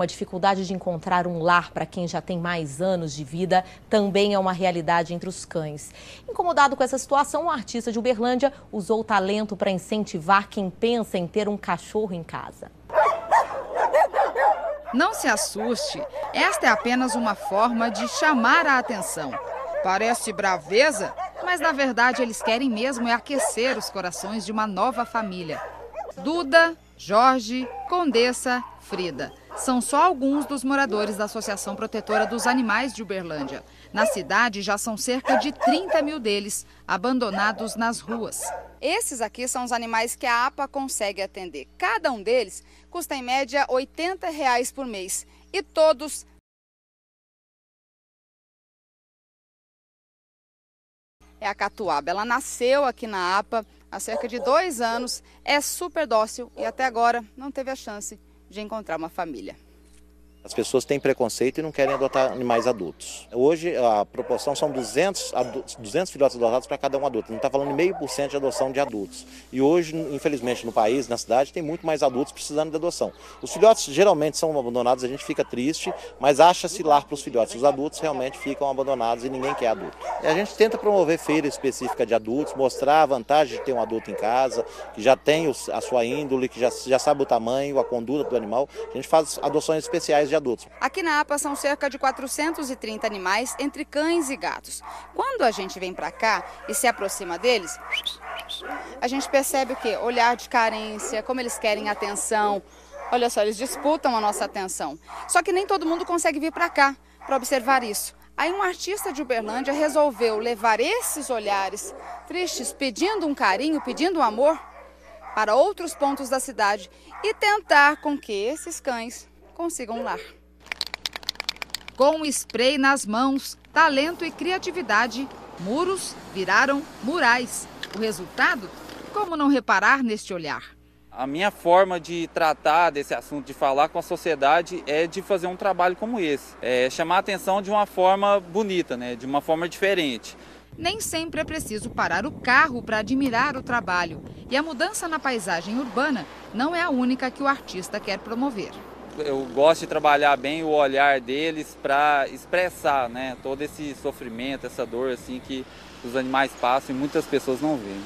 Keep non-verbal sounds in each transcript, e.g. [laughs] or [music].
A dificuldade de encontrar um lar para quem já tem mais anos de vida também é uma realidade entre os cães. Incomodado com essa situação, o artista de Uberlândia usou o talento para incentivar quem pensa em ter um cachorro em casa. Não se assuste, esta é apenas uma forma de chamar a atenção. Parece braveza, mas na verdade eles querem mesmo é aquecer os corações de uma nova família. Duda, Jorge, Condessa, Frida. São só alguns dos moradores da Associação Protetora dos Animais de Uberlândia. Na cidade já são cerca de 30 mil deles abandonados nas ruas. Esses aqui são os animais que a APA consegue atender. Cada um deles custa em média 80 reais por mês. E todos é a catuaba. Ela nasceu aqui na APA há cerca de dois anos, é super dócil e até agora não teve a chance de encontrar uma família. As pessoas têm preconceito e não querem adotar animais adultos. Hoje a proporção são 200, 200 filhotes adotados para cada um adulto. Não está falando meio por cento de adoção de adultos. E hoje, infelizmente, no país, na cidade, tem muito mais adultos precisando de adoção. Os filhotes geralmente são abandonados, a gente fica triste, mas acha-se lar para os filhotes. Os adultos realmente ficam abandonados e ninguém quer adulto. E a gente tenta promover feira específica de adultos, mostrar a vantagem de ter um adulto em casa, que já tem a sua índole, que já, já sabe o tamanho, a conduta do animal. A gente faz adoções especiais adultos. Aqui na APA são cerca de 430 animais, entre cães e gatos. Quando a gente vem para cá e se aproxima deles, a gente percebe o quê? Olhar de carência, como eles querem atenção. Olha só, eles disputam a nossa atenção. Só que nem todo mundo consegue vir para cá para observar isso. Aí um artista de Uberlândia resolveu levar esses olhares tristes, pedindo um carinho, pedindo um amor, para outros pontos da cidade e tentar com que esses cães consigam um lar. Com spray nas mãos, talento e criatividade, muros viraram murais. O resultado? Como não reparar neste olhar? A minha forma de tratar desse assunto, de falar com a sociedade, é de fazer um trabalho como esse. É chamar a atenção de uma forma bonita, né? de uma forma diferente. Nem sempre é preciso parar o carro para admirar o trabalho. E a mudança na paisagem urbana não é a única que o artista quer promover eu gosto de trabalhar bem o olhar deles para expressar, né, todo esse sofrimento, essa dor assim que os animais passam e muitas pessoas não veem.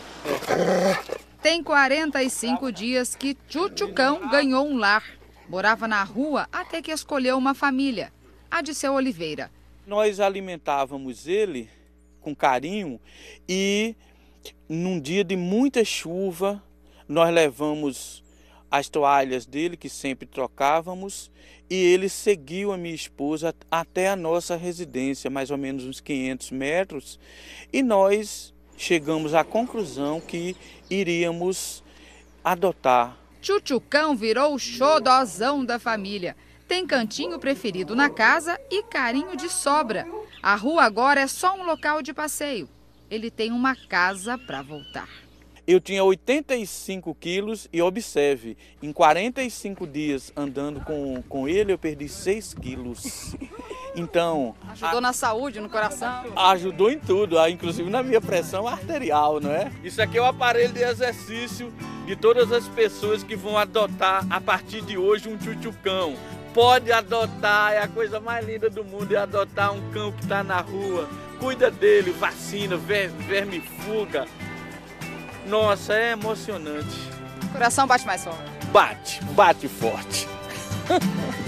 Tem 45 dias que Chuchucão ganhou um lar. Morava na rua até que escolheu uma família, a de seu Oliveira. Nós alimentávamos ele com carinho e num dia de muita chuva nós levamos as toalhas dele, que sempre trocávamos, e ele seguiu a minha esposa até a nossa residência, mais ou menos uns 500 metros, e nós chegamos à conclusão que iríamos adotar. Chuchucão virou o xodozão da família. Tem cantinho preferido na casa e carinho de sobra. A rua agora é só um local de passeio. Ele tem uma casa para voltar. Eu tinha 85 quilos e observe, em 45 dias andando com, com ele, eu perdi 6 quilos. [laughs] Então. Ajudou a... na saúde, no coração? Ajudou em tudo, inclusive na minha pressão arterial, não é? Isso aqui é o aparelho de exercício de todas as pessoas que vão adotar a partir de hoje um tchutchucão. Pode adotar, é a coisa mais linda do mundo, é adotar um cão que está na rua. Cuida dele, vacina, ver, vermifuga, nossa, é emocionante. O coração bate mais forte. Bate, bate forte. [laughs]